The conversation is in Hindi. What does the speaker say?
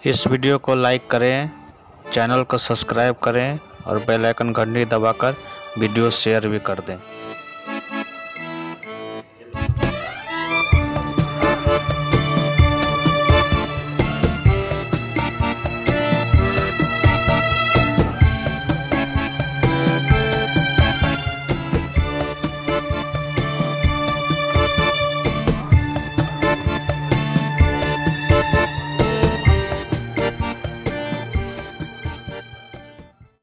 इस वीडियो को लाइक करें, चैनल को सब्सक्राइब करें और बेल आइकन घंटी दबाकर वीडियो शेयर भी कर दें।